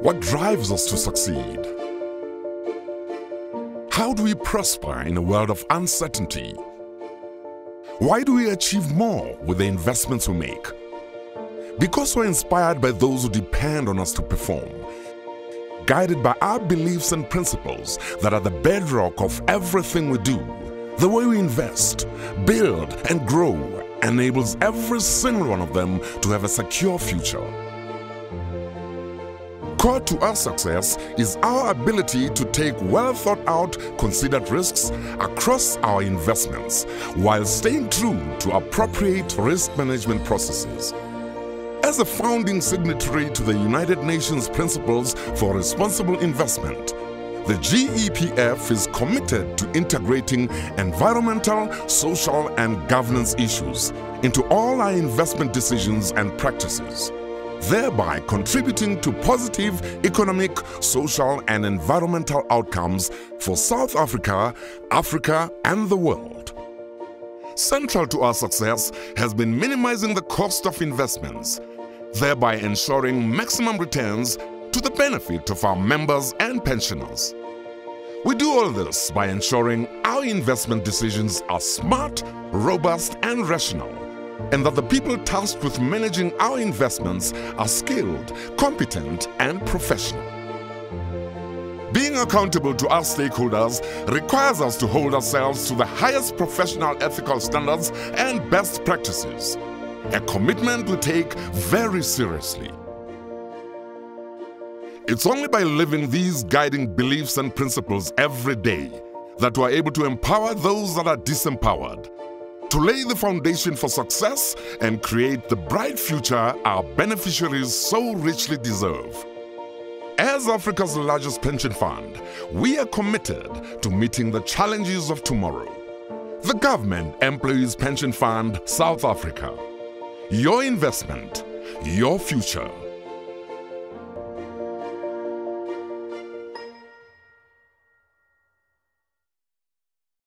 What drives us to succeed? How do we prosper in a world of uncertainty? Why do we achieve more with the investments we make? Because we're inspired by those who depend on us to perform, guided by our beliefs and principles that are the bedrock of everything we do. The way we invest, build, and grow enables every single one of them to have a secure future. Core to our success is our ability to take well thought out, considered risks across our investments while staying true to appropriate risk management processes. As a founding signatory to the United Nations Principles for Responsible Investment, the GEPF is committed to integrating environmental, social, and governance issues into all our investment decisions and practices thereby contributing to positive economic, social, and environmental outcomes for South Africa, Africa, and the world. Central to our success has been minimizing the cost of investments, thereby ensuring maximum returns to the benefit of our members and pensioners. We do all this by ensuring our investment decisions are smart, robust, and rational and that the people tasked with managing our investments are skilled, competent, and professional. Being accountable to our stakeholders requires us to hold ourselves to the highest professional ethical standards and best practices, a commitment we take very seriously. It's only by living these guiding beliefs and principles every day that we're able to empower those that are disempowered to lay the foundation for success and create the bright future our beneficiaries so richly deserve. As Africa's largest pension fund, we are committed to meeting the challenges of tomorrow. The Government Employees Pension Fund, South Africa. Your investment, your future.